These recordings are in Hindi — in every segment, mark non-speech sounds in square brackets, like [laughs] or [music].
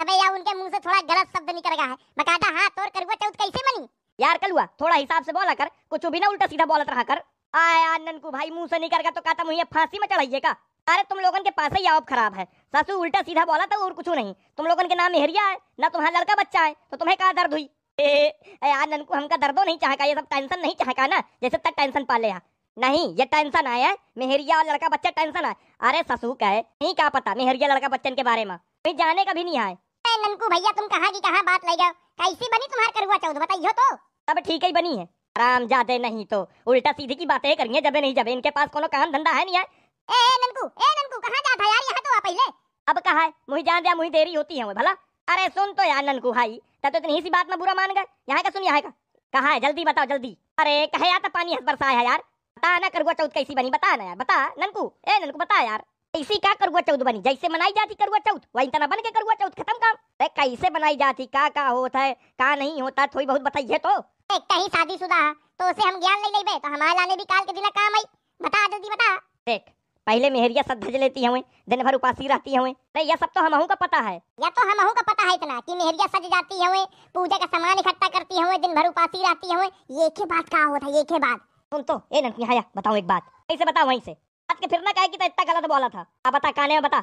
अबे यार, उनके मुँह से थोड़ा गलत शब्द निकल गया है। बकायदा हाँ तोर करवा चौथ कैसे मनी यार कलुआ थोड़ा हिसाब से बोला कर, कुछ भी ना, उल्टा सीधा बोलत रहा कर। आया ननकू भाई, मुँह से निकल गया तो कहता मुझे फांसी में चढ़ाइए का। अरे, तुम लोगन के पास ही आप खराब है। सासू उल्टा सीधा बोला था और कुछ नहीं। तुम लोगन के नाम मेहरिया है, ना तुम्हारा लड़का बच्चा है तो तुम्हें कहा दर्द हुई? [laughs] यार, ननकू, हमका दर्दो नहीं चाहे का ये सब टेंशन नहीं चाहे का ना, जैसे तक टेंशन पाले यहाँ नहीं, ये टेंशन आया मेहरिया और लड़का बच्चा टेंशन है। अरे, ससु का है नहीं क्या पता मेहरिया लड़का बच्चन के बारे में। जाने का भी नहीं आए ए ननकू भैया तुम कहाँ की कहाँ बात ले गए कैसी बनी तुम्हार करवा चौथ बताइयो तो अब ठीक ही बनी है आराम जाते नहीं तो उल्टा सीधी की बातें करेंगे जबे नहीं जबे इनके पास कोनो काम धंधा है नहीं है ए ननकू ए ननकू कहाँ जाता यार यहाँ तो आ पहले अब कहा है मुझे जान दिया मुझे देरी होती है भला अरे सुन तो यार ननकू भाई तब तो इतनी सी बात में बुरा मान गए यहाँ का सुन यहाँ का कहा है जल्दी बताओ जल्दी अरे कहे यार पानी हंस बरसा है यार बता ना करुआ चौथ कैसी बनी बता ना यार बता ननकू ए ननकू बता यार इसी का करुआ चौथ बनी? जैसे मनाई जाती करुआ चौथ वही तना बन के करुआ चौथ खत्म काम। अरे कैसे बनाई जाती? का का होता है? का नहीं होता? थोड़ी बहुत बताइए तो। एक कहीं शादीशुदा है तो उसे हम ज्ञान नहीं लेबे तो हमारे लाने भी काल के दिला काम आई। बता जल्दी बता। देख पहले मेहरिया सब धज लेती हैं दिन भर उपासी रहती हैं। अरे ये सब तो हमहू का पता है। या तो हम का पता है इतना कि मेहरिया सज जाती है पूजा का सामान इकट्ठा करती है दिन भर उपासी रहती है। ये के बात का होता है? ये के बात। सुन तो ए ननकी यहाँ बताऊँ एक बात। कैसे बताओ वहीं से? बात के फिर ना कहे कि इतना गलत बोला था? अब बता काने में बता।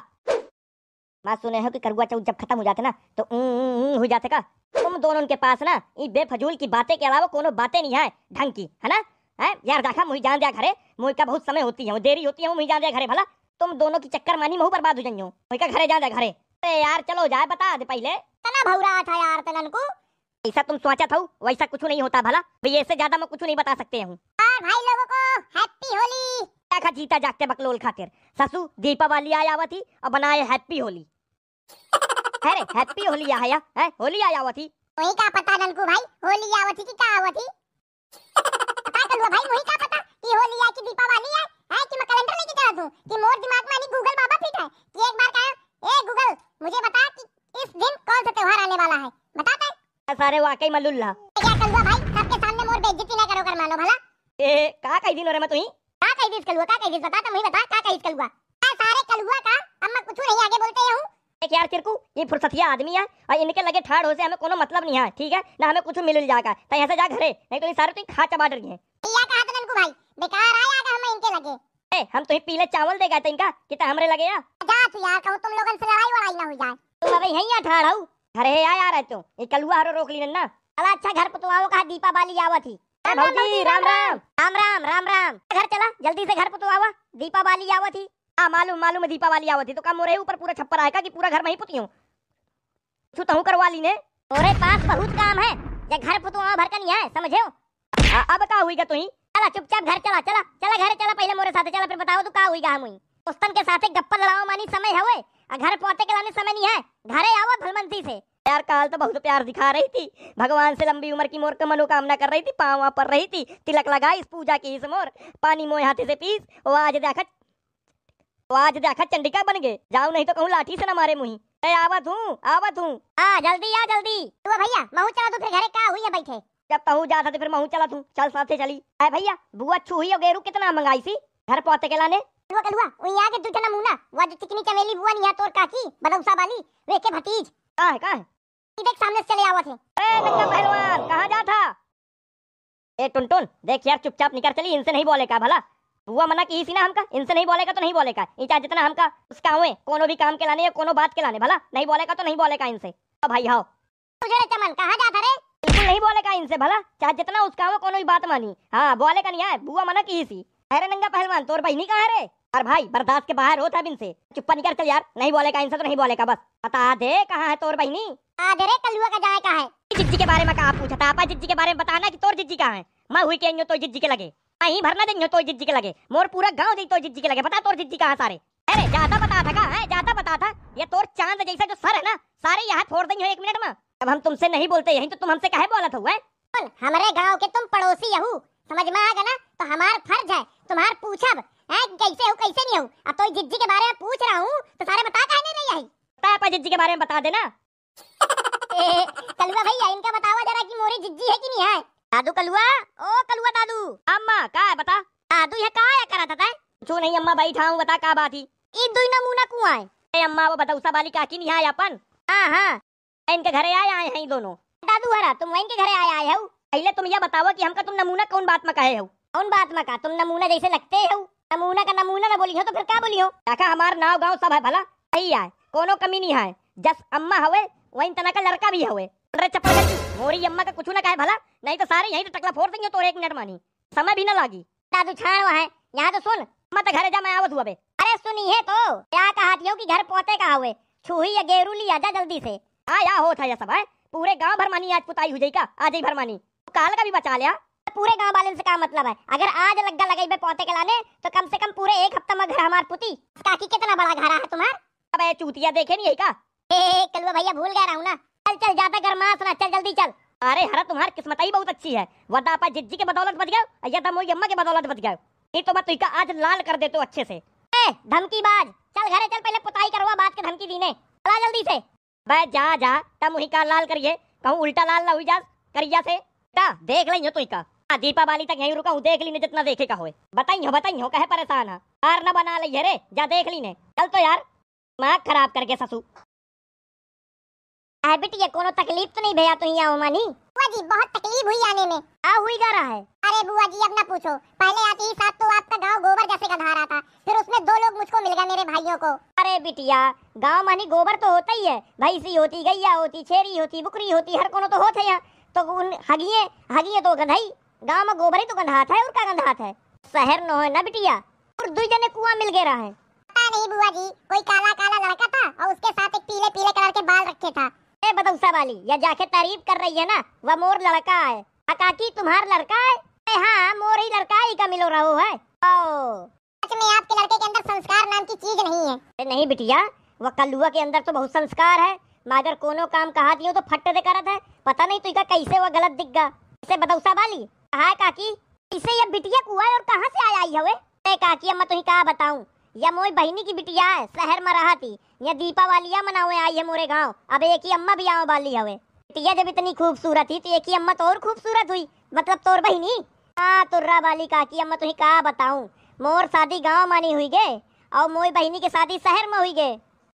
मैं सुने हो कि करुआ चौथ जब खत्म हो जाते ना तो हो जाते का? तुम दोनों के पास ना ये बेफजूल की बातें के अलावा कोनो बातें नहीं है ढंग की है ना? है? यार देखा मुझे जान दिया घरे मुझे का बहुत समय होती है देरी होती है मुझे जान दिया घरे भला? तुम दोनों की चक्कर मानी महू बर्बाद हो जाइयो मुझे का घरे जान दिया घरे। अरे यार चलो जाए बता दे पहले। तना भौरा था यार तनन को। ऐसा तुम सोचा था वैसा कुछ नहीं होता भला? भैया इससे ज़्यादा मैं कुछ नहीं बता सकते हूँ। और भाई लोगों को हैप्पी होली। क्या खा जीता जागते बकलोल खातिर। ससु दीपावली आया हुआ थी और बनाए हैप्पी होली। अरे हैप्पी होली आया है होली आया हुआ थी? वही का पता ननकू भाई होली आवत थी कि का आवत थी? पता कलवा भाई वही का पता कि होली है कि दीपावली है है कि मैं कैलेंडर लेके चला दूँ? कि मोर दिमाग में नहीं गूगल बाबा फिट है? कि एक बार कहा ए गूगल मुझे बता कि इस दिन कौन सा त्योहार आने वाला है? बताता है सारे वाकई मलुल्ला क्या कलवा भाई? सबके सामने मोर बेइज्जती ना करो कर मानो भला। ए का कई दिन हो रहे मैं तुही? का कही दिस कलवा का कही दिस बता तो मुझे बता का कही कलवा सारे कलवा का अम्मा कुछ नहीं आगे बोलते हूँ एक यार चिरकू ये फुर्सतिया आदमी है और इनके लगे ठाड़ हो से हमें कोनो मतलब नहीं है ठीक है? ना हमें कुछ मिल जाएगा तो यहाँ से जा घरे नहीं तो ये सारे तुम खा चबा डर गए या कहा तो ननकू भाई बेकार आया आगा हम इनके लगे। ए हम तो ही पीले चावल दे गए थे इनका कितना हमरे लगे या जा तू यार कहूँ तुम लोगन से लड़ाई वड़ाई ना हो जाए। तुम अरे यहीं आ ठाड़ हूँ घरे आ यार है तू। ये कलुआ हरो रोक ली ना अला अच्छा घर पुतवाओ का दीपावली आवा थी भौजी राम राम राम राम। राम। राम घर चला जल्दी से घर पुतवावा दीपावली आवा। थी हाँ मालूम मालूम है दीपावली आवा थी तो का मोरे ऊपर पूरा छप्पर आएगा कि पूरा घर में ही पुती हूँ। छू तो करवा ली ने। तोरे पास बहुत काम है। ये घर पुतवा भर का नहीं है समझे हो? आ- अब का हुई का तुही चला चुपचाप घर चला चला चला घर चला पहले मोरे साथे चला फिर बताओ तू का हुई गा मुई दोस्तन के साथे गप्पा लड़ाओ मानी समय है आ घर पहुँचे के लाने समय नहीं है। घरे आओ भलमंती से। यार काल तो बहुत प्यार दिखा रही थी। भगवान से लंबी उम्र की मोर का मनोकामना कर रही थी पाँव पर रही थी तिलक लगा इस पूजा की इस मोर। पानी मोए हाथे से पीस वो आज देखा वो आज देखा चंडिका बन गए। जाओ नहीं तो कहूँ लाठी से ना मारे मुही आवत हूँ आवत हूँ। आ जल्दी आ जल्दी। तू भैया महू चला तू फिर घरे का हुई है बैठे? जब तहू जाता तो फिर महू चला तू। चल साथे चली। अरे भैया बुआ छुई और गेरू कितना मंगाई सी घर पहुँचे के लाने। कलुआ कलुआ वो यहाँ के दूठा नमूना वो चिकनी चमेली बुआ नहीं तोर काकी बदौसा वाली वे के भतीज। कहाँ है कहाँ है? देख सामने से चले आवत है ए नंगा पहलवान कहाँ जा था? ए टुनटुन देख यार चुपचाप निकल चली इनसे नहीं बोले का भला। बुआ मना की सी ना हमका? इनसे नहीं बोलेगा तो नहीं बोलेगा। ये चाहे जितना हमका उसका हुए। कोनो भी काम के लाने या कोनो बात के लाने भला। नहीं बोलेगा तो नहीं बोलेगा इनसे। अब भाई हाओ तुझे रे चमन कहाँ जाता रे? बिल्कुल नहीं बोलेगा इनसे भला। चाहे जितना उसका हो कोनो भी बात मानी। हाँ बोलेगा नहीं है बुआ मना की सी अरे नंगा पहलवान तोर बहनी कहाँ है रे? और भाई बर्दाश्त के बाहर होता अब इनसे चुप्पा निकल चल यार। नहीं बोलेगा इनसे तो नहीं बोलेगा बस। बता दे कहाँ है तोर बहनी? आ दे रे कलुआ का जाए का है? जिज्जी के बारे में कहा पूछा था? आपा जिज्जी के बारे में बताना कि तोर जिज्जी कहाँ है। मैं हुई के तो जिज्जी के लगे। अही भरना देंगे तो जिज्जी के लगे। मोर पूरा गाँव दी तो जिज्जी के लगे। बता तोर जिज्जी कहाँ सारे? अरे ज़्यादा बता था का है? ज़्यादा बता था। ये तोर चाँद जैसा जो सर है ना सारे यहाँ छोड़ देंगे एक मिनट में। अब हम तुमसे नहीं बोलते यही तो तुम हमसे कहे बोला था हुआ हमारे गाँव के तुम पड़ोसी हूँ समझ में आ गया ना? तो हमार फ़र्ज़ है तुम्हार पूछब। है? कैसे हो कैसे नहीं हो? अब तो जिज्जी के बारे में पूछ रहा हूँ तो सारे बता कहने नहीं आई? आपा जिज्जी के बारे में बता देना। [laughs] कलुआ भैया इनका बतावा जरा कि मोरी जिज्जी है कि नहीं है? दादू कलुआ? ओ कलुआ दादू। अम्मा का है बता? दादू ये का है? करा था छू नहीं अम्मा बैठा हूँ बता का बात ही ई दुई नमूना कुआँ है अम्मा वो बताऊसा वाली काकी नहीं है अपन? हाँ हाँ। इनके घरे आए आए हैं दोनों। दादू हरा तुम वहीं के घरे आए आए हो? पहले तुम यह बताओ कि हमका तुम नमूना कौन बात में कहे हो? कौन बात में का तुम नमूना जैसे लगते हो? नमूना का नमूना ना बोली हो तो फिर क्या बोली हो? काका हमार नाव गाँव सब है, भला? सही है, कोनो कमी नहीं है। जस अम्मा हवे, वहीं तना का लड़का भी हवे। अरे चप्पल मोरी अम्मा का कुछ ना कहे, भला? नहीं तो सारे यहीं तो टकला फोड़ देंगे तो एक मिनट मानी। समय भी ना लागी। दादू छाण है। यहाँ तो सुन मत घर जा, मैं आवत हुआ अरे सुनिए तो क्या कहा कि घर पहुँचे कहा हुए? छुही या गेरू लिया जा जल्दी से। हाँ या हो था ये सब, है। पूरे गाँव भर मानी आज पुताई हो का, आज ही भर मानी। काल का भी बचा लिया पूरे गाँव वाले से क्या मतलब है? अगर आज लग्गा लगाई बे पौते के लाने तो कम से कम पूरे एक हफ़्ता में घर हमार पुती। काकी कितना बड़ा घर है तुम्हार? अबे चूतिया देखे नहीं है का ए कलवा भैया भूल गया रहूँ ना। चल चल ज़्यादा घर मास ना चल जल्दी चल। अरे हरा तुम्हार किस्मत ही बहुत अच्छी है। वरना आपा जिज्जी के बदौलत बच गया या तो मोई अम्मा के बदौलत बच गया नहीं तो मैं तुझका आज लाल कर देते अच्छे से। ए धमकी बाज। चल घरे चल पहले पुताई करवा बात के धमकी दीने। चला जल्दी से। बे जा जा तब मुही का लाल करिए। कहूँ उल्टा लाल ना हुई जा करिया से। ता देख लेंगे तुई का आ, दीपावली तक यहीं रुका हूँ देख ली जितना देखे का होए। बताइयो बताइयो कहे परेशान है। हार न बना ली रे जा देख ली ने। चल तो यार दिमाग खराब करके ससु। है बिटिया कोनो तकलीफ़ तो नहीं भैया तो यहाँ मानी। बुआ जी बहुत तकलीफ़ हुई आने में। आ हुई गा रहा है। अरे बुआ जी अब ना पूछो। पहले आते ही साथ तो आपका गाँव गोबर जैसे का रहा था। फिर उसमें दो लोग मुझको मिल गए मेरे भाइयों को। अरे बिटिया गाँव मानी गोबर तो होता ही है। भैंसी होती गैया होती छेरी होती बुकरी होती हर कोनो तो होते हैं तो उन हगिए हगिए तो गंधाई। गाँव में गोबर ही तो गंधात है और क्या गंधात है। शहर न हो ना बिटिया और दुई जने कुआँ मिल गए रहा। है पता नहीं बुआ जी कोई काला काला लड़का था और उसके साथ एक पीले पीले कलर के बाल रखे था। ए बदौसा वाली या जाके तारीफ़ कर रही है ना वह मोर लड़का है। आ काकी तुम्हार लड़का है? ए हाँ मोर ही लड़का ही का मिलो रहो है। ओ। सच में आपके लड़के के अंदर संस्कार नाम की चीज़ नहीं है। अरे नहीं बिटिया वह कलुआ के अंदर तो बहुत संस्कार है। मगर कोनो काम कहा दियो तो फट दे करत है। पता नहीं तुझका कैसे वह गलत दिख गा इसे बदौसा वाली कहा काकी? इसे ये बिटिया कुआ और कहाँ से आया आई हवे? ए काकी, अम्मा तुही का बताऊँ? या मोई बहनी की बिटिया है, शहर में रहा थी। या दीपावलिया मनावे आई है मोरे गाँव। अब एक ही अम्मा भी आवे वाली हवे। बिटिया जब इतनी खूबसूरत थी तो एक ही अम्मा तो और खूबसूरत हुई। मतलब तोर बहनी? हाँ तुर्रा वाली काकी, अम्मा तुही का बताऊँ? मोर शादी गाँव मानी हुई गे, और मोई बहनी की शादी शहर में हुई गे।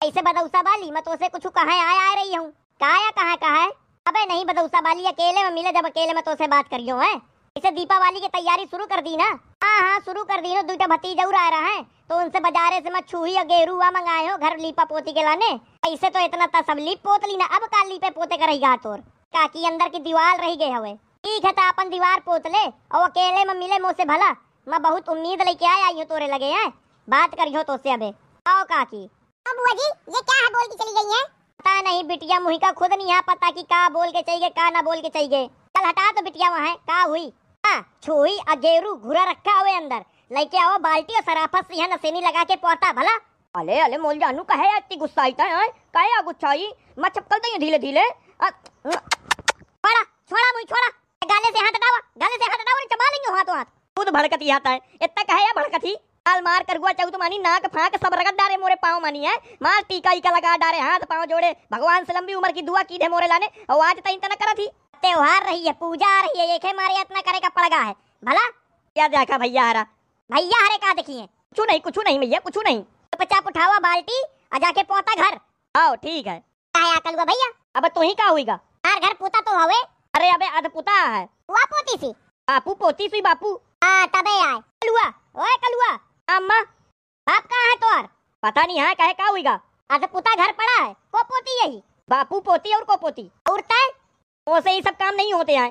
ऐसे बदौसा वाली मैं तो से कुछ कहा आया, आ रही हूँ। कहा कहा कहा है? अबे नहीं, बदौसा वाली अकेले में मिले, जब अकेले में तो से बात करियो, है? इसे दीपावली की तैयारी शुरू कर दी ना? हाँ हाँ शुरू कर दी ना। दूटा भतीजा आ रहा है। तो उनसे बाजारे से मैं छुही या गेरुआ मंगाए हो घर लीपा पोती के लाने। ऐसे तो इतना था सब लीप पोत ली ना अब का लीपे पोते कर रही तोर काकी अंदर की दीवार रही गए हवे। ठीक है तो अपन दीवार पोत ले और अकेले में मिले मुझसे भला। मैं बहुत उम्मीद लेके आया आई हूँ तोरे लगे हैं। बात करियो तो से अबे। आओ काकी। अब बुआ जी ये क्या है बोल के चली गई है? पता नहीं बिटिया मुही का खुद नहीं है पता कि का बोल के चाहिए का ना बोल के चाहिए चल हटा तो बिटिया वहाँ का हुई? हाँ छुई अगेरू घुरा रखा हुए अंदर। लेके आओ बाल्टी और सराफत से यहाँ नसेनी लगा के पोता भला? अले अले मोल जानू कहे इतनी गुस्सा आई है? कहे आ गुस्सा आई मैं चपकल तो धीरे धीरे छोड़ा छोड़ा मुई छोड़ा। गाले से हाथ हटावा गाले से हाथ हटावा चबा लेंगे हाथ हाथ। खुद भड़कती आता है। इतना कहे या भड़कती? काल मार कर गुआ चाहू तो मानी नाक फाक सब रगड़ डारे मोरे पाँव मानी है। मार टीका ईका लगा डारे हाथ पाँव जोड़े। भगवान से लंबी उम्र की दुआ की दे मोरे लाने। और आज तक इतना करा थी। त्योहार रही है पूजा आ रही है एक मारे इतना करे का पड़गा है। भला? क्या देखा भैया हरा। भैया हरे का देखिए कुछ नहीं कुछ नहीं भैया कुछ नहीं। तो पचाप उठावा बाल्टी और जाके पोता घर। आओ ठीक है। आया कलुआ भैया? अब तू ही का हुईगा? यार घर पुता तो हवे अरे अबे अध पुता है। हुआ पोती सी। बापू पोती सुई बापू। हाँ तबे आए। कलुआ ओए कलुआ अम्मा। बाप कहाँ है तोर पता नहीं है कहे का हुईगा? अध पुता घर पड़ा है। को पोती यही? बापू पोती और को पोती? और तय से ही सब काम नहीं होते हैं।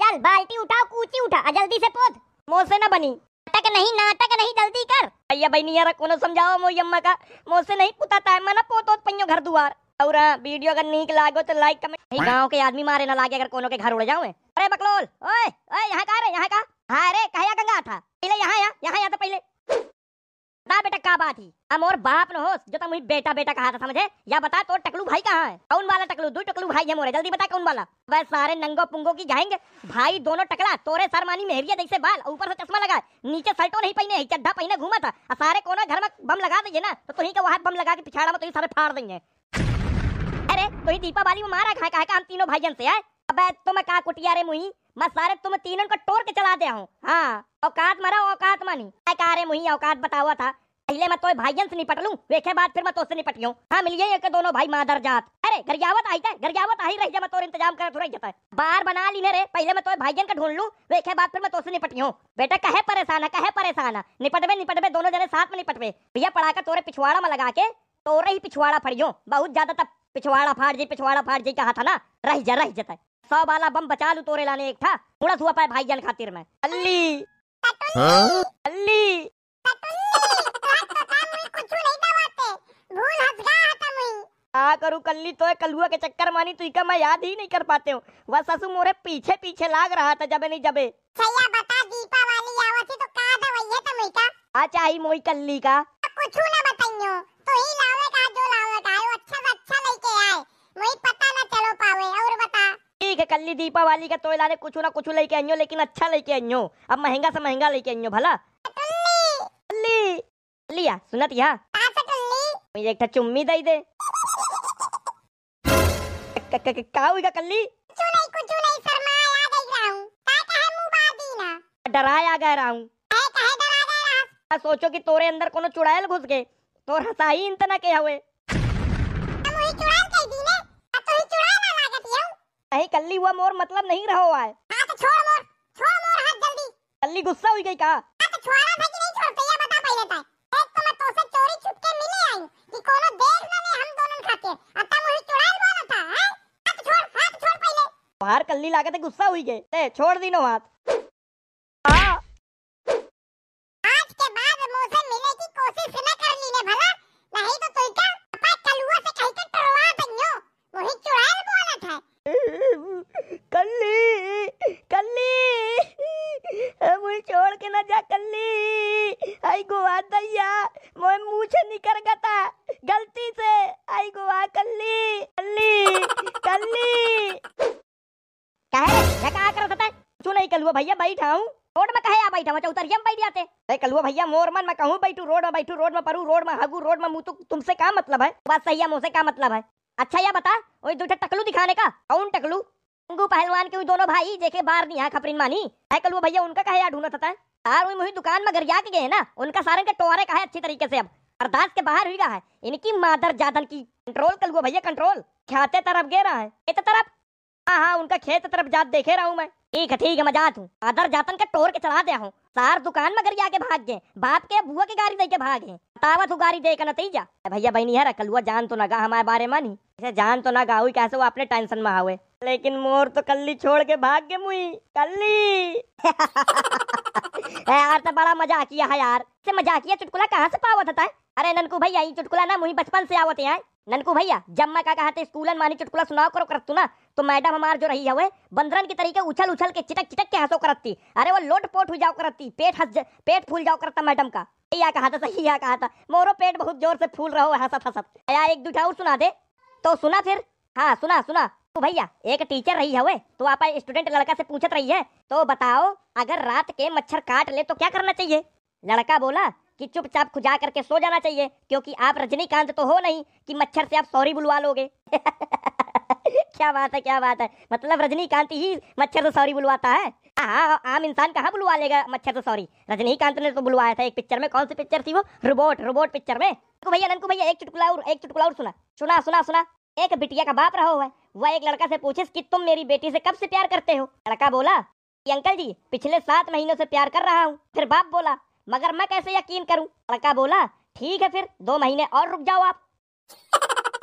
चल, बाल्टी उठाओ, कूची उठा, आ, जल्दी से पोत मुँह से ना बनी। नाटक नहीं नाटक नहीं, जल्दी कर। भैया बहनी, यार, कोनो समझाओ मोई अम्मा का। मुँह से नहीं पुता है, मना पोतो पइयो घर दुआर। और वीडियो अगर नीक लागो तो लाइक कमेंट गाँव के आदमी मारे ना लागे अगर कोनो के घर उड़ जाओ अरे, बकलोल, ओए ओए, यहाँ का रे, यहाँ का हाँ रे कहया गंगा था पहले यहाँ या यहाँ या तो पहले। बता बेटा का बात ही? हम और बाप न हो, जो तुम बेटा बेटा कहा था, समझे? या बता तो टकलू भाई कहाँ है? कौन वाला टकलू? दो टकलू भाई है मोरे जल्दी बता कौन वाला? वह सारे नंगो पुंगो की जाएँगे। भाई दोनों टकला, तोरे सरमानी मेहरिया जैसे बाल, ऊपर से चश्मा लगा नीचे शर्टो नहीं पहने चड्ढा पहने घूमा था। और सारे कोना घर में बम लगा देंगे ना तो का वहाँ बम लगा के पिछाड़ा में तुही सारे फाड़ देंगे। अरे, तुही दीपावली में मारा खा कहा हम तीनों भाईजन से है अबे तुम का कुटिया रे मुही मैं सारे तुम तीनों को तोड़ के चला दिया हूँ। हाँ औकात मरा, औकात मानी। क्या रे मुही, औकात बतावा था? पहले मैं तो भाईजन से निपट लूँ वेखे बाद फिर मैं तो से निपटियो हाँ मिलिए एक दोनों भाई मादर जात। अरे, गरियावत आई था, गरियावत आई रही मैं तोर इंतज़ाम कर थोड़ा जाता है बार बना ली रे पहले मैं तो भाईजन का ढूंढ लूँ वेखे बाद फिर मैं तो से निपटियो बेटा, कहे परेशान है, कहे परेशान है। निपटबे निपटबे दोनों जने साथ में निपटबे भैया पड़ा कर तोरे पिछवाड़ा में लगा के तोरे ही पिछवाड़ा फड़ियो। बहुत ज़्यादा तब पिछवाड़ा फाड़ जी, पिछवाड़ा फाड़ जी कहा था ना। रह जा, रह जता सौ वाला बम बचा लू तोरे लाने एक था। थोड़ा हुआ पाए भाईजन खातिर में। अल्ली। अल्ली। आ करूँ कल्ली? तो कलुआ के चक्कर मानी तो इका मैं याद ही नहीं कर पाते हूँ। वह ससु मोरे पीछे पीछे लाग रहा था जबे नहीं जबे। सैया बता दीपावली आवत तो का दवाई है मुई का? आ चाही मोई कल्ली का। कुछ ना बताइयो तो ही लावे का जो लावे का वो अच्छा से अच्छा लेके आए मुई पता ना चलो पावे और बता ठीक है कल्ली दीपावली का तो लाने कुछ ना कुछ लेके आइयो लेकिन अच्छा लेके आइयो। अब महँगा से महँगा लेके आइयो भला। कल्ली। लिया सुनत टुल्ली मुझे एक चुम्मी दई दे। क- हुईगा कल्ली? कुछ नहीं कुछ नहीं शर्मा आ गई रहा का कहे मुँह बार दी ना। डराया गया रहा हूँ कहे डरा गया सोचो कि तोरे अंदर कोनो चुड़ैल घुस गए। तोर हंसाई इंतना के हुए मुई चुड़ैल कह दी ने अब तो ही चुड़ैल ना लागत हूँ अही कल्ली हुआ मोर मतलब नहीं रहो आए हाँ। तो छोड़ मोर छोड़ मोर हाथ जल्दी। कल्ली गुस्सा हुई गई का हाँ तो छोड़ा था कि नहीं छोड़ते ये बता पहले था एक तो मैं तो से चोरी छुपके मिले आई कि कोनो देख ना ले हम दोनों खाते अब तब मुई चुड़ैल बोला था हैं? हाथ छोड़ हाथ छोड़ पहले। बाहर कल्ली लागे थे गुस्सा हुई ले छोड़ दी नो हाथ आ आज के बाद मुझसे मिलने की कोशिश न कर ली ने भला नहीं तो तू क्या अपा कलुआ से कह के टरवा दइयो वही चुड़ैल बोला था कल्ली कल्ली मुझे छोड़ के ना जा कल्ली आई गोवा दैया मोय मुँह से निकल गता गलती से आई गोवा कल्ली कल्ली कल्ली कहे रे क्या कर सकता है तू नहीं कलुआ भैया बैठा हूँ रोड में कहे आ बैठा मैं चौतरिया में बैठ जाते अरे कलुआ भैया मोर मन मैं कहूँ, बैठू रोड में, बैठू रोड में परू रोड में हगू रोड में, मुँह तो तुमसे क्या मतलब है? बात सही है मुझसे क्या मतलब है? अच्छा या बता, वही दो टकलू दिखाने का? कौन टकलू? अंगू पहलवान के दोनों भाई जेके बाहर नहीं है खपरिन मानी। है कलू भैया, उनका कहे यार ढूंढत था यार, वही मुही दुकान में गरिया के गए ना, उनका सारे के टोरे का है अच्छी तरीके से अब। अरदास के बाहर हुई है, इनकी मादर जादन की कंट्रोल कलुआ भैया कंट्रोल खाते तरफ़ गे रहा है इत तरफ़? हाँ हाँ उनका खेत तरफ़ जात देखे रहा हूँ मैं। ठीक है ठीक है, मैं जात हूँ। आदर जातन का टोर के चला दिया हूँ। सार दुकान में गरिया के भाग गए। बाप के बुआ की गाड़ी दे के भाग गए। हूँ गाड़ी दे के नतीजा भैया बहनी, है कलुआ जान तो ना गा हमारे बारे में नहीं। इसे जान तो ना हुई कैसे वो अपने टेंशन में आवे लेकिन मोर तो कल्ली छोड़ के भाग गए मुई। कल्ली! [laughs] यार तो बड़ा मजाकिया है यार। से मजाकिया चुटकुला कहाँ से पावत था अरे ननकू भैया, ये चुटकुला ना मुही बचपन से आवत है। ननकू भैया, जब मैं का कहते स्कूलन मानी चुटकुला सुनाओ करो करत ना तो मैडम हमार जो रही है वे बंदरन की तरीके उछल उछल के चिटक चिटक के हंसो करती अरे वो लोट पोट हो जाओ करती पेट हंस पेट फूल जाओ करता मैडम का। या कहा था, सही या कहा था। मोरो पेट बहुत ज़ोर से फूल रहो, हंसत हंसत। यार एक दूठा और सुना दे। तो सुना फिर। हाँ सुना सुना। तो भैया, एक टीचर रही है वे तो आप स्टूडेंट लड़का से पूछत रही है। तो बताओ, अगर रात के मच्छर काट ले तो क्या करना चाहिए? लड़का बोला कि चुपचाप खुजा करके सो जाना चाहिए, क्योंकि आप रजनीकांत तो हो नहीं कि मच्छर से आप सॉरी बुलवा लोगे। [laughs] क्या बात है, क्या बात है। मतलब रजनीकांत ही मच्छर से सॉरी बुलवाता है? हाँ आम इंसान कहाँ बुलवा लेगा मच्छर से सॉरी? रजनीकांत ने तो बुलवाया था एक पिक्चर में। कौन सी पिक्चर थी वो? रोबोट रोबोट पिक्चर में। भैया ननकू भैया, एक चुटकुला और एक चुटकुला और सुना। सुना सुना सुना। एक बिटिया का बाप रहा हुआ है। वह एक लड़का से पूछे कि तुम मेरी बेटी से कब से प्यार करते हो? लड़का बोला अंकल जी, पिछले सात महीनों से प्यार कर रहा हूँ। फिर बाप बोला मगर मैं कैसे यकीन करूँ? लड़का बोला, ठीक है फिर, दो महीने और रुक जाओ आप।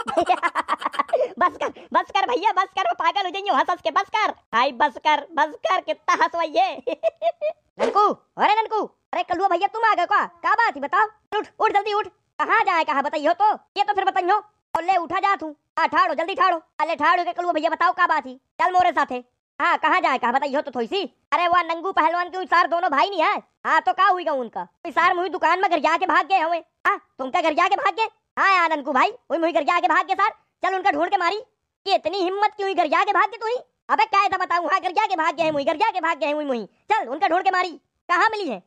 [laughs] बस कर बस कर भैया, बस कर पागल हो जाइए हंस हंस के, बस कर। भाई, बस कर बस कर, कितना हंसवाइए। [laughs] ननकू अरे ननकू अरे कलुआ भैया, तुम आ गए का क्या बात है, बताओ। उठ उठ जल्दी उठ। कहाँ जाए, कहाँ बताइयो तो? ये तो फिर बताइयो। ले उठा जा तू। हाँ ठाड़ो, जल्दी ठाड़ो। अरे ठाड़ो के कलुआ भैया, बताओ क्या बात है। चल मोरे साथे। हाँ कहाँ जाए कहा बताइयो तो थोड़ी सी। अरे, वह नंगू पहलवान के सार दोनों भाई नहीं है। हाँ तो कहा हुई उनका? सार मुही दुकान में घर जाके भाग गए हमें हाँ तुमका घर जाके भाग गए? हाँ यार ननकू भाई वही मुही घर जाके भाग गए सार। चल उनका ढूंढ के मारी। ये इतनी हिम्मत क्यों हुई घर जाके भाग गए तू ही अबे, क्या था बताऊँ? हाँ घर जाके भाग गए मुही, घर जाके भाग गए मुही मुही। चल, उनका ढूंढ के मारी। कहाँ मिली है?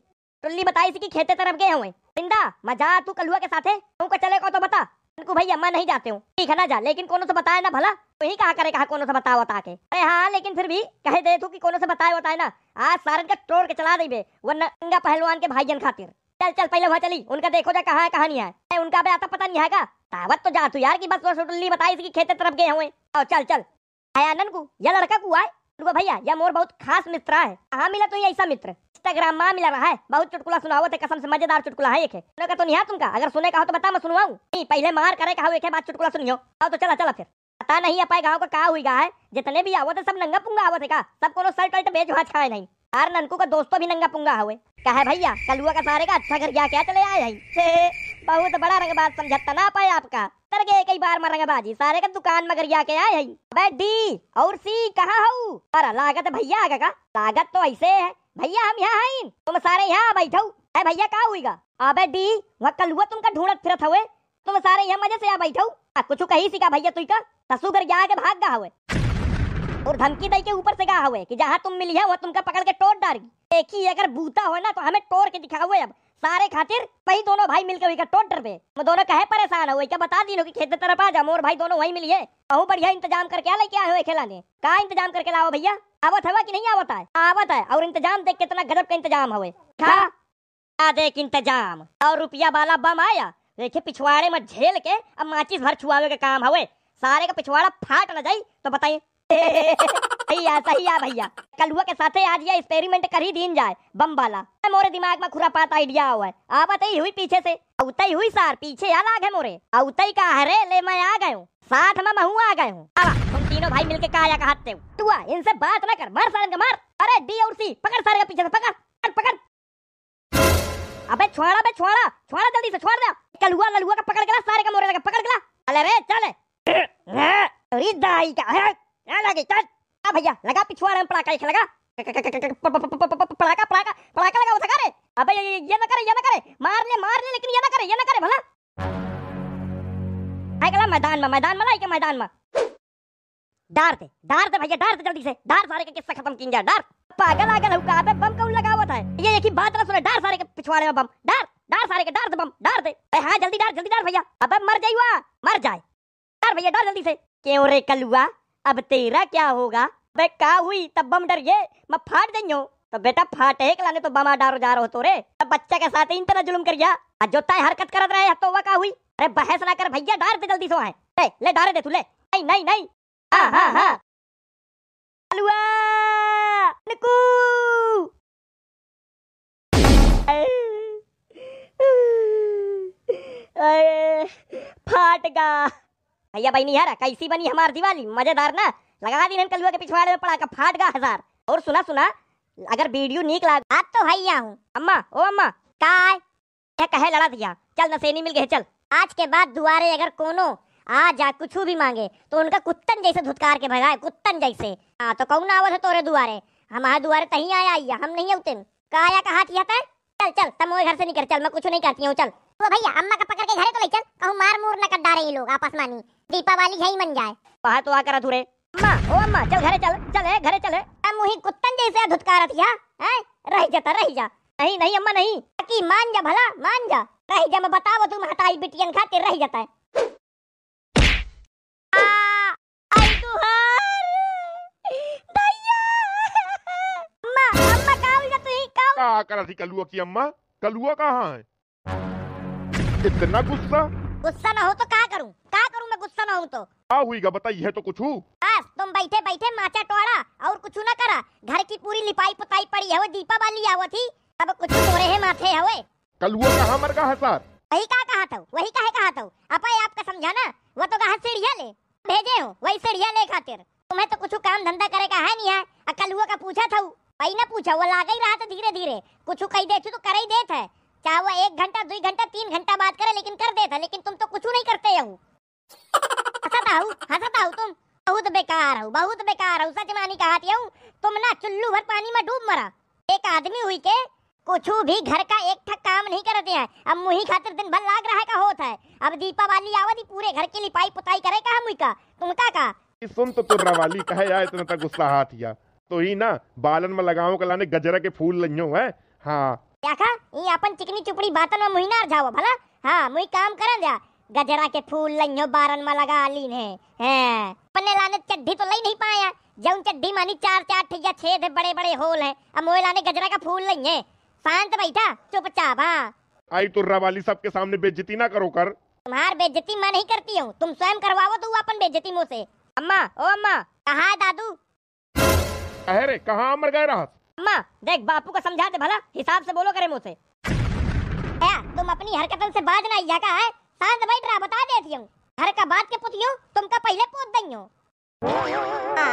टुल्ली बताई सी कि खेते तरफ़ गए हुए पिंदा मज़ा, तू कलुआ के साथे तुमको चले को तो बता। उनको भैया मैं नहीं जाते हूँ। ठीक है ना जा, लेकिन कोनो से बताए ना भला? वही कहा करे कहा कोनो से बताओ बता के। अरे हाँ लेकिन फिर भी कहे दे तू कि कोनो से बताए बताए ना? आज सारन का तोड़ के चला देबे वरना नंगा पहलवान के भाईजन खातिर। चल चल, पहले वहाँ चली, उनका देखो जा कहाँ है, कहाँ नहीं है। उनका भी आता पता नहीं है का? तावत तो जा तू यार की बस वो सुटुल्ली बताई इसकी खेते तरफ़ गए हुए। चल चल, आया आनंद को यह लड़का को आए? उनको भैया, यह मोर बहुत खास मित्र है। कहाँ मिला तो ये ऐसा मित्र? इंस्टाग्राम माँ मिला रहा है। बहुत चुटकुला सुनाओ थे कसम से मज़ेदार चुटकुला है एक है। सुने का तो नहीं है तुमका? अगर सुने का हो तो बता, मैं सुनवाऊं। नहीं, पहले मार करे कहा, एक है बात चुटकुला सुनियो। तो चला चला फिर। पता नहीं अपाए गाँव का का हुई गा है। जितने भी आवत है, सब नंगा पुंगा आवत है का? सब कोनो शर्ट वर्ट बेच वहाँ छाए नहीं। यार, ननकू का दोस्तों भी नंगा पुंगा हुए कहे भैया, कलुआ का सारे का अच्छा घर क्या चले आए है? [laughs] बहुत बड़ा रंगबाज समझता ना पाए आपका। तर गए कई बार में रंगबाजी सारे का दुकान में गरिया के आए है। अबे डी और सी, कहाँ हूँ? अरे लागत भैया आगा का? लागत तो ऐसे है। भैया, हम यहाँ हैं। तुम सारे यहाँ बैठो। है भैया का हुईगा अबे डी वह कलुआ तुमका ढूंढत फिरत हुए। तुम सारे यहाँ मज़े से यहाँ बैठो। कुछ कही सिका भैया तुई का? ससु घर जा भाग गा हुए। और धमकी दे के ऊपर से गा हुए कि जहाँ तुम मिली है, वह तुमका पकड़ के टोट एक ही अगर बूता हो ना तो हमें तोड़ के दिखा हुए अब। सारे खातिर वही दोनों भाई मिलकर वही का टोट पे वो दोनों कहे परेशान हो? क्या बता दी खेत तरफ़ आ जा, मोर भाई दोनों वही मिली है बढ़िया इंतज़ाम करके आ लेके आए हुए खिलाने? का इंतज़ाम करके लाओ भैया। आवत हवा कि नहीं आवत है? आवत है, और इंतज़ाम देख कितना गजब का इंतज़ाम खा। आ देख इंतज़ाम। और रुपया वाला बम आया। देखे पिछवाड़े में झेल के अब माचिस भर छुआवे का काम हुए सारे का पिछवाड़ा फाट न जाई तो बताइए। भैया सही है भैया। कलुआ के साथे आज ये एक्सपेरिमेंट कर ही दीन जाए, बम वाला मोरे दिमाग में खुरापात आइडिया हुआ है। आवत ही हुई पीछे से। उतई हुई सार, पीछे आ लाग है मोरे। उतई का हरे, ले मैं आ गए साथ में महू आ गए हूँ तुम तीनों भाई मिलके काया कहते हो तू इनसे बात ना कर, मार सारे का मार। अरे, डी और सी, पकड़ सारे का पीछे से, पकड़ पकड़ अबे छोड़ा बे छोड़ा छोड़ा जल्दी से छोड़ दे। कलुआ ललुआ का पकड़ के ला सारे का मोरे लगा, पकड़ के ला अरे रे चल। अरे, दाई का है आ लगे चल आ भैया लगा पिछुआ में पड़ाका एक लगा पड़ाका पड़ाका पड़ाका लगा उठा रे अबे ये, ये, ना करे ये ना करे मार ले मार ले लेकिन ये ना करे ये ना करे भला आए गला मैदान में मैदान में लाई के मैदान में डार दे डार दे भैया डार दे जल्दी से डार सारे का किस्सा खत्म किन डार पागल आगल हो का बम कौन लगावत है ये एक ही बात ना सुने डार सारे के पिछवाड़े में बम डार डार सारे के डार दे बम डार दे अरे हाँ जल्दी डार जल्दी डार भैया अबे मर जाइए मर जाए डार भैया डार जल्दी से क्यों रे कलुआ अब तेरा क्या होगा? बे का हुई? तब बम डर गए मैं फाट देंगे। तो बेटा, फाटे के लाने तो बमा डारो जा रहो तो रे तब बच्चा के साथ इन तरह जुलम कर गया आज जो ताई हरकत करत रहे तो वह का हुई? अरे बहस ना कर भैया, डार दे जल्दी सो है ले ले डारे दे तू, ले। नहीं नहीं नहीं। हाँ हाँ हाँ। निकू। फाट गा भैया भाई नहीं यार, कैसी बनी हमारी दिवाली? मज़ेदार ना? लगा दी कलुआ के पिछवाड़े में पड़ा का फाट गा हज़ार। और सुना सुना, अगर वीडियो नीक लाग आज तो भैया हूँ। अम्मा, ओ अम्मा। काय? यह कहे लड़ा दिया? चल नसेनी मिल गए, चल। आज के बाद दुआरे अगर कोनो आ जा कुछ भी मांगे तो उनका कुत्तन जैसे धुतकार के भगाए, कुत्तन जैसे। हाँ तो कौन आवत है तोरे दुआरे। हमारे दुआरे तही आया आइया। हम नहीं होते काया कहा किया था चल चल तब मोए घर से निकल, चल, मैं कुछ नहीं करती हूँ, चल। तो भैया, अम्मा का पकड़ के घरे तो ले, चल। कहूँ मार मूर न कर डारे ये लोग, आपस मानी। दीपावली यही मन जाए। वहाँ तो आकर अधूरे अम्मा ओ अम्मा चल घरे चल चले घरे चले अब मुही कुत्तन जैसे धुतकारत या? हैं? रह जाता रह जा। नहीं नहीं अम्मा नहीं। की मान जा भला मान जा। रह जा मैं बताओ तुम हटाई बिटियन खातिर रह जाता है। आ, आई तुहार दैया। अम्मा अम्मा का हुई तू ही का का करा थी कलुआ की अम्मा? कलुआ कहाँ है? इतना गुस्सा? गुस्सा ना हो तो का करूँ? का गुस्सा ना हूँ तो। क्या हुईगा बताइए है तो कुछ बस तुम बैठे बैठे माचा टोड़ा और कुछ ना करा। घर की पूरी लिपाई पुताई पड़ी है वो दीपावली आवत थी। अब कुछ तोरे है माथे है वे। कलुआ कहाँ मर गया है सर? वही का कहा था वही काहे कहा था। अपा आपका समझाना वो तो कहा सीढ़िया ले। भेजे हूँ वही सीढ़िया ले खातिर। तुम्हें तो कुछ काम धंधा करे का है नहीं है? अकल हुआ का पूछा था वही ना पूछा वो लाग ही रहा था धीरे धीरे कुछ कही दे तो कर ही देत है। चाहे वो एक घंटा दो घंटा तीन घंटा बात करे लेकिन कर देता लेकिन तुम तो कुछ नहीं करते हूँ। हंसता हूँ हंसता हूँ तुम बहुत बेकार हो बहुत बेकार हो सच मानी कहा हूँ। तुम ना चुल्लू भर पानी में डूब मरा। एक आदमी हुई के कुछ भी घर का एक ठक काम नहीं करते हैं। अब मुही खातिर दिन भर लाग रहा का होता है। अब दीपावली आवती पूरे घर की लिपाई पुताई करे का मुई का? तुम का का? सुन तो तुर्रा वाली कहे आए इतना तक गुस्सा हाथ या तो ही ना बालन में लगाओ के लाने गजरा के फूल लइयो है? हाँ। क्या खा? ये अपन चिकनी चुपड़ी बातन में मुही ना जाओ भला? हाँ मुई काम कर जा। गजरा के फूल लइयो बारन में लगा लीन है हैं। पन्ने लाने चड्ढी तो लई नहीं पाया। जौन चड्ढी मानी चार चार ठिया छेद है बड़े बड़े होल हैं। अब मोए लाने गजरा का फूल लइए शांत बैठा चुपचाप हाँ। आई तुर्रा वाली सबके सामने बेइज्जती ना करो कर। तुम्हार बेइज्जती मैं नहीं करती हूँ। तुम स्वयं करवाओ तो अपन बेइज्जती मुँह से। अम्मा ओ अम्मा कहा दादू? अरे कहाँ मर गए रहा अम्मा देख बापू को समझा दे भला हिसाब से बोलो करे मुँह से। तुम अपनी हरकतन से बाज ना या का है? शांत बैठ रहा, बता देती हूँ घर का बात के पुतियो तुमका पहले पोत दई हो,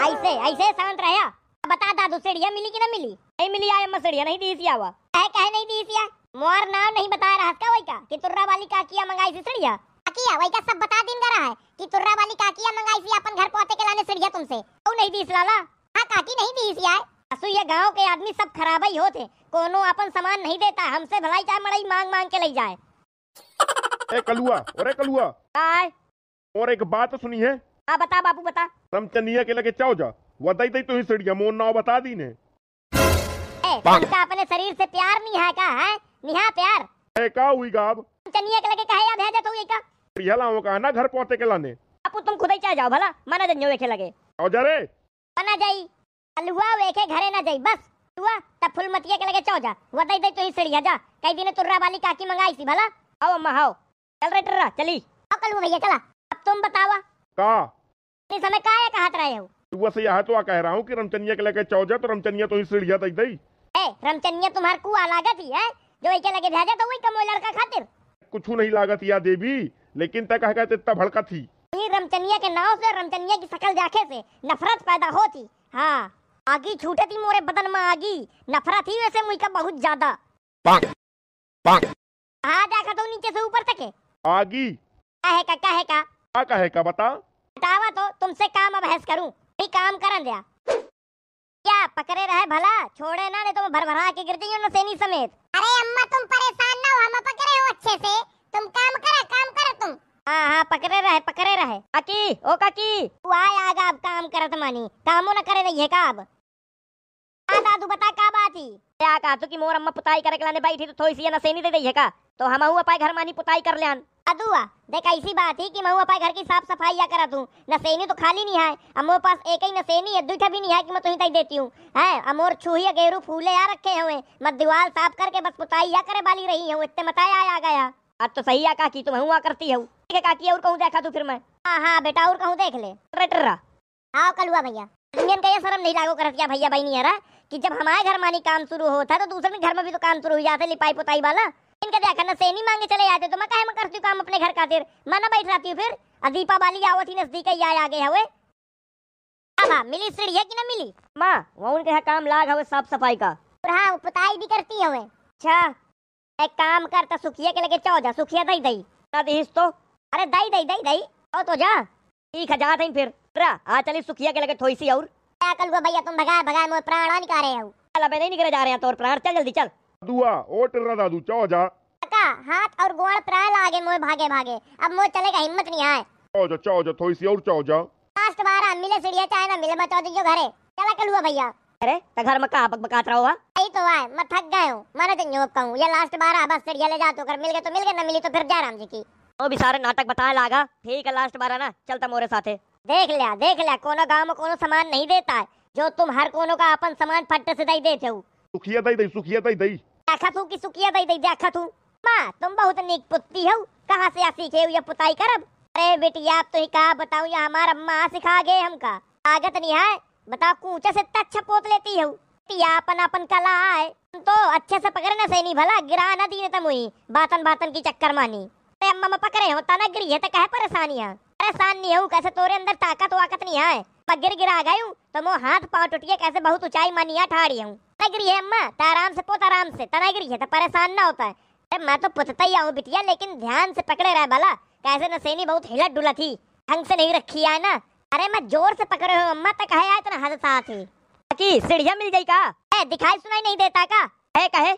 ऐसे ऐसे शांत रहा। बता दादू, सीढ़िया मिली कि ना मिली? नहीं मिली आए अम्मा सीढ़िया नहीं दी सिया हुआ कहे कहे नहीं दी सिया मोर नाम नहीं बता रहा का वही का, कि तुर्रा वाली काकिया मंगाई थी सीढ़िया? काकिया वही का सब बता दिन रहा है, कि तुर्रा वाली काकिया मंगाई थी, अपन घर पहुँचे के लाने सड़िया तुमसे। क्यों नहीं दी लाला? हाँ काकी नहीं दी सिया असु, ये गाँव के आदमी सब खराब ही होते। कोनो अपन सामान नहीं देता, हमसे भलाई चाहे मड़ई मांग मांग के ले जाए। ए कलुआ अरे कलुआ। काय और एक बात सुनी है? हाँ बता बापू बता। समचनिया के लगे चाओ जा। वदाई दई तो ही सड़िया मोर नाव बता दी ने। ए तुमका अपने शरीर से प्यार नहीं है का है? निहा प्यार। ए का हुई गाब? चनिया के लगे कहे या भेजा तो ये का? सड़िया लाओ का ना घर पहुँचे के लाने। बापू तुम खुद ही चाह जाओ भला। मना जन्यो वेखे लगे। आओ जा रे। मना जाई। अलुआ वेखे घरे ना जाई बस। हुआ तब फुलमतिया के लगे चौ जा। वदाई दे तो ही सड़िया जा। कई दिन तुर्रा वाली काकी मंगाई सी भला। आओ अम्मा आओ। चल रे टर्रा चली। अब कल भैया चला। अब तुम बतावा का? इस समय का है कहत रहे हो? तू से यह तो आ कह रहा हूँ कि रमचनिया के लगे चाओ जा तो रमचनिया तो ही सड़िया दई दई ए रमचनिया तुम्हार कुआ लागत ही है? जो एके लगे भेजा तो वही कमो लड़का खातिर। कुछ नहीं लागत या देवी लेकिन तक कह इतना भड़का थी। ये रमचनिया के नाव से रमचनिया की शकल देखे से नफरत पैदा होती। हाँ आगी छूटे थी मोरे बदन में आगी। नफरत ही वैसे मुझका बहुत ज़्यादा। हाँ देखा तो नीचे से ऊपर तक। है आगी। काहे का काहे का? का कहे का बता। हटावा तो तुमसे काम अब बहस करूँ। भी काम करन दिया। क्या पकड़े रहे भला? छोड़े ना नहीं तो मैं भरभरा के गिर जाइयो नसेनी समेत। अरे अम्मा तुम परेशान ना हो। हम पकड़े हो अच्छे से। तुम काम करा काम करा तुम। हाँ हाँ पकड़े रहे पकड़े रहे। काकी ओ काकी। तू आए आगा अब काम करत मानी। कामो न करे रही है का अब हाँ दादू बता का बात ही। क्या कहा तू कि मोर अम्मा पुताई करे के लाने बैठी तो थोड़ी सी नसेनी दे दी है का? तो हम हुआ पाए घर मानी पुताई कर लियान। अदुआ देख ऐसी बात ही कि मैं हुआ पाए घर की साफ़ सफ़ाई या करा दूँ। नसेनी तो खाली नहीं है। अब मोर पास एक ही नसेनी है दूठा भी नहीं है कि मैं तुही तई देती हूँ। है अब मोर छुही गेरू फूले या रखे हुए मैं दीवार साफ़ करके बस पुताई या करे वाली रही हूँ इतने बताया आ गया। अब तो सही है काकी तुम हुआ करती हूँ। ठीक है काकी और कहूँ देखा तू फिर मैं। हाँ हाँ बेटा और कहूँ देख ले। रे टर्रा आओ कलुआ भैया। इंडियन का ये शर्म नहीं लागू करत क्या भैया भाई नहीं है कि जब हमारे घर मानी काम शुरू होता है तो दूसरे घर में भी तो काम शुरू हो जाते लिपाई पुताई वाला। इनका देखा न सेनी मांगे चले जाते तो मैं काहे में करती हूँ काम अपने घर खातिर मैं ना बैठ रहती हूँ फिर। और दीपावली आवत ही नज़दीक ही आए आगे हुए अब हाँ, मिली सीढ़ी है कि ना मिली? माँ वो उनके यहाँ काम लाग हवे साफ़ सफ़ाई का। और हाँ वो पुताई भी करती है वे। अच्छा। एक काम करता सुखिया के लगे चाहो जा सुखिया दई दई ना दीस तो। अरे दई दई दई दई ओ तो जा। ठीक है जा थी फिर। रा आ चली सुखिया के लगे थोड़ी सी और। क्या कलुआ भैया तुम भगाए भगाए मोर प्राण निकाले हो। चल अबे नहीं निकले जा रहे हैं तोर प्राण। चल जल्दी चल। दुआ ओ टिर्रा दादू चाओ जा। काका हाथ और गोड़ प्राण लागे मोर भागे भागे। अब मोर चलेगा हिम्मत नहीं आए। चाओ जा चाओ जा थोड़ी सी और चाओ जा। लास्ट बार मिले सीढ़िया चाहे ना मिले बचा दीजिए घरे। चला कलुआ भैया। अरे तो घर में कहा बकबकात रहा हुआ यही तो आए मैं थक गए हूँ मैं नहीं अब कहूँ। ये लास्ट बार है बस सीढ़िया ले जा तो कर मिल गए तो मिल गए ना मिली तो फिर जा राम जी की। वो भी सारे नाटक बताए लागा। ठीक है लास्ट बार है ना चलता मोरे साथे। देख लिया देख लिया कोनो गाँव में कोनो सामान नहीं देता है। जो तुम हर कोनो का अपन सामान फट से दई देते हो। सुखिया दई दई सुखिया दई दई देखा तू, कि सुखिया दई दई देखा तू? माँ, तुम बहुत नीक पुत्ती हो। कहाँ से आ सीखे हो पुताई करब अरे बेटिया आप तो ही कहा बताऊँ या हमारा अम्मा सिखा गए हमका आगत नहीं है? बताओ, कूचा से इतना अच्छा पोत लेती हो? या अपन अपन कला है। तुम तो अच्छे से पकड़े ना सही भला, गिरा ना दी तुम हुई बातन बातन की चक्कर मानी। अम्मा पकड़े होता ना गिरी है तो कहे परेशानियाँ। परेशान नहीं हूँ, कैसे तोरे अंदर ताकत वाकत नहीं है? गिर गिरा गई हूँ तो मो हाथ पाँव टूटिए कैसे बहुत ऊंचाई मानिया ठाड़ी हूँ तना गिरी है अम्मा तो आराम से पोत आराम से। तना गिरी है तो परेशान ना होता है अरे मैं तो पुतता ही आऊँ बिटिया लेकिन ध्यान से पकड़े रहे भला। कैसे न सेनी बहुत हिलत डुलत थी। ढंग से नहीं रखी है ना। अरे मैं ज़ोर से पकड़े हूँ अम्मा तक है आया इतना हद साथ ही। की सीढ़िया मिल जाई का? ए दिखाई सुनाई नहीं देता का? है कहे।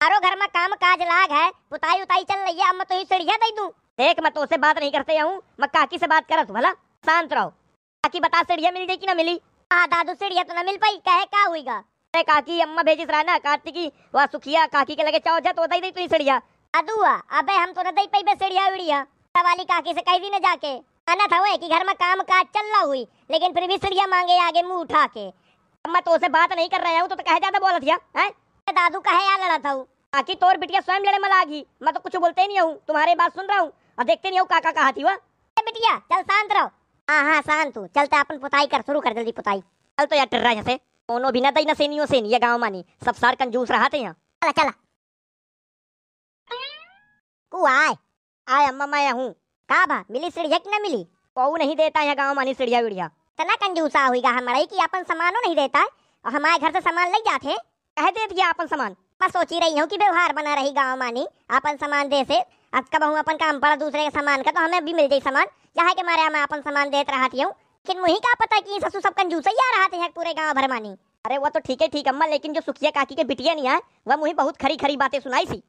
आरो घर में काम काज लाग है पुताई उताई चल रही है अब मैं तो ही सीढ़िया दे दूँ। देख मैं तो से बात नहीं करते हूँ मैं काकी से बात करत भला। शांत रहो। काकी बता सीढ़िया मिल जाई कि ना मिली। हाँ दादू सीढ़िया तो ना मिल पाई कहे का हुईगा? अरे काकी अम्मा भेजिस रहा ना कार्तिकी वह सुखिया काकी के लगे चाहो जा तो दई दई तू सीढ़िया अदुआ अबे हम तो न दई पाई बे सीढ़िया उड़िया। वाली काकी से कही दी न जाके। आना था वो कि घर में काम काज चल रहा हुई लेकिन फिर भी सीढ़िया मांगे आगे मुँह उठा के। अम्मा तो से बात नहीं कर रहा हूँ तो, तो कहे ज़्यादा बोला था हैं? दादू कहे या लड़ा था आखिर तोर बिटिया स्वयं लड़े में लागी। मैं तो कुछ बोलते नहीं हूँ तुम्हारे बात सुन रहा हूँ और देखते नहीं हूँ काका कहा थी वह। बिटिया चल शांत रहो। हाँ हाँ शांत हूँ। चलते अपन पुताई कर, शुरू कर, जल्दी पुताई। चल तो यार टर्रा जैसे कोनो भी ना दई ना सेनियो से नहीं ये गाँव मानी। सब सार कंजूस रहा थे यहाँ। चला चला। कु आए। आए, अम्मा मैं हूँ। का भा मिली सीढ़िया कि ना मिली? पऊ नहीं देता यहाँ गाँव मानी सीढ़िया विड़िया तना कंजूसा हुईगा हमारा कि अपन सामानो नहीं देता। है और हमारे घर से सामान ले जाते कह दे दिया अपन सामान। मैं सोची रही हूँ कि व्यवहार बना रही गाँव मानी। अपन सामान दे से आज कब हूँ अपन काम पड़ा दूसरे के सामान का तो हमें भी मिल जाये सामान। चाहे के मारे मैं अपन सामान देते रहती हूँ। लेकिन मुझे क्या पता कि ससुर सब कंजूस ही आ रहा है पूरे गाँव भर मानी अरे वो तो ठीक है, ठीक अम्मा, लेकिन जो सुखिया काकी के बिटिया नहीं है, वह मुझे बहुत खरी खरी बातें सुनाई सी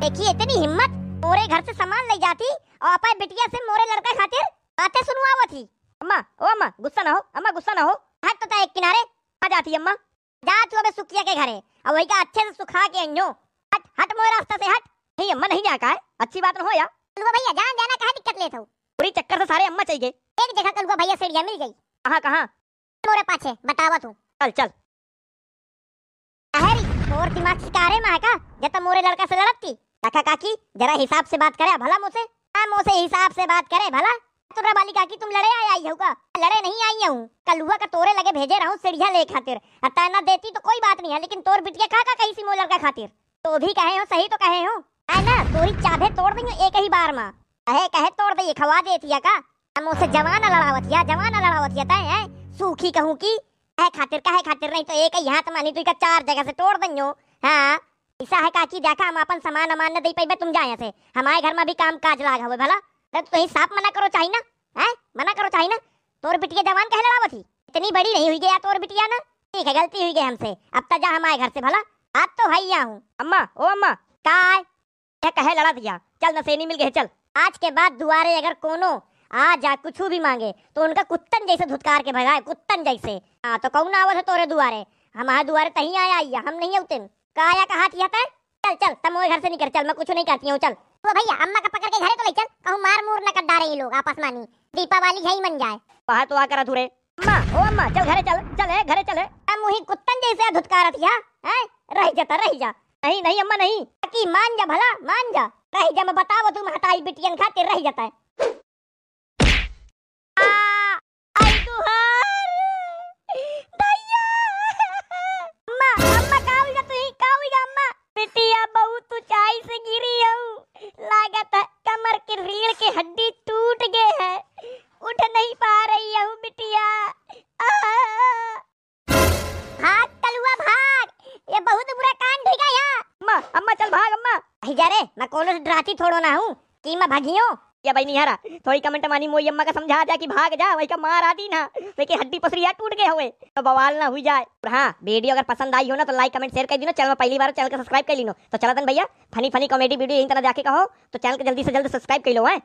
देखिए, इतनी हिम्मत मोरे घर से सामान ले जाती और अपन बिटिया से मोरे लड़का खातिर बातें सुनवावा थी अम्मा, ओ अम्मा, गुस्सा ना हो, अम्मा, गुस्सा ना हो। हट तो एक किनारे आ जाती अम्मा। जा तू अबे सुखिया के घरे और वही का अच्छे से सुखा के अन्यो हट हट मोरे रास्ता से हट। नहीं, अम्मा, नहीं जाका है अच्छी बात न हो या कलुआ भैया जान जाना कहा दिक्कत लेत हो? पूरी चक्कर से सारे अम्मा चाहिए। एक जगह कलुआ भैया सीढ़िया मिल गई। कहाँ कहाँ? मोरे पाछे बतावा तू। चल चल। अहेरी और दिमाग सितारे में है का जब मोरे लड़का से लड़ती काका काकी जरा हिसाब से बात करे भला मुझसे। हाँ मुझसे हिसाब से बात करे भला। तुरा बाली काकी तुम लड़े आई आई हो का? लड़े नहीं आई हूँ। कलुआ का तोरे लगे भेजे रहा हूँ सीढ़िया ले खातिर। अतः ना देती तो कोई बात नहीं है लेकिन तोर बिटिया का कहीं सी मोर लड़का खातिर? तो भी कहे हो सही तो कहे हो। है ना तोरी चाबे तोड़ देंगे एक ही बार में। कहे कहे तोड़ दे खवा देती है का? हम उसे जवान लड़ावतिया जवान लड़ावतिया तय है? सूखी कहूँ की? है खातिर, काहे खातिर नहीं तो एक ही हाथ मानी तो इका चार जगह से तोड़ दइयो हाँ ऐसा है काकी देखा हम अपन सामान अमान न दे पाइबे तुम जाए से हमारे घर में भी काम काज लाग हवे भला। तो तो ही साफ़ मना करो चाहिए ना, हैं? मना करो चाहिए ना। तोर बिटिया जवान कहे लड़ावत थी इतनी बड़ी नहीं हुई गया तोर बिटिया ना। ठीक है, गलती हुई गई हमसे। अब तक जा हमारे घर से भला। आज तो भैया हूँ। अम्मा, ओ अम्मा। काय? यह कहे लड़ा दिया चल नसेनी मिल गए चल। आज के बाद दुआरे अगर कोनो आ जा कुछ भी मांगे तो उनका कुत्तन जैसे धुतकार के भगाए कुत्तन जैसे। हाँ तो कौन आवत है तोरे दुआरे? हमारे दुआरे तही आया आइया हम नहीं उतन काया कहा थिया तै चल चल तम मोए घर से निकल चल मैं कुछ नहीं करती हूँ चल। वो भैया अम्मा का पकड़ के घरे तो ले चल। कहूँ मार मूर न कड्डा रही लोग आपस मानी। दीपावली यही मन जाए। पहा तो आकर अधूरे। अम्मा ओ अम्मा चल घरे चल चल घरे चल मुही कुत्तन जैसे धुतकार रह जाता रह जा। नहीं नहीं, अम्मा, नहीं। कि मान जा भला, मान जा। रह जा मैं बताओ तुम हटाई बिटियन खातिर रह जाता है। तू के रीढ़ की हड्डी टूट गए है। उठ नहीं पा रही हूँ, बिटिया। भाग। ये बहुत बुरा कांड ठीक है यहाँ? अम्मा अम्मा चल भाग अम्मा। आई जा रे मैं कोनो से डराती थोड़ो ना हूँ। कि मैं भागियो? या भाई नहीं हरा थोड़ी कमेंट मानी मोई अम्मा का समझा जा कि भाग जा वही का मार आती ना। लेकिन हड्डी पसरिया टूट गए हुए तो बवाल ना हुई जाए। और हाँ वीडियो अगर पसंद आई हो ना तो लाइक कमेंट शेयर कर दिनो। चैनल में पहली बार चैनल को सब्सक्राइब कर लीनो। तो चला भैया फनी फनी कॉमेडी वीडियो यही तरह जाके कहो। तो चैनल को जल्दी से जल्दी सब्सक्राइब कर लो है।